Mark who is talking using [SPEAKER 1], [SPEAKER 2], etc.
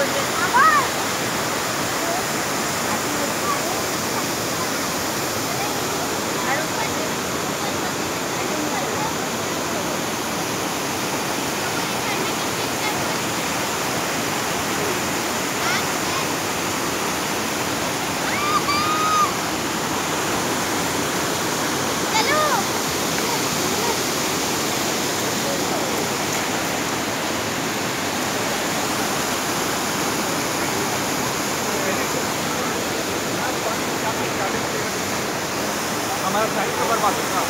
[SPEAKER 1] forget my mom. हमारा side तो बर्बाद होगा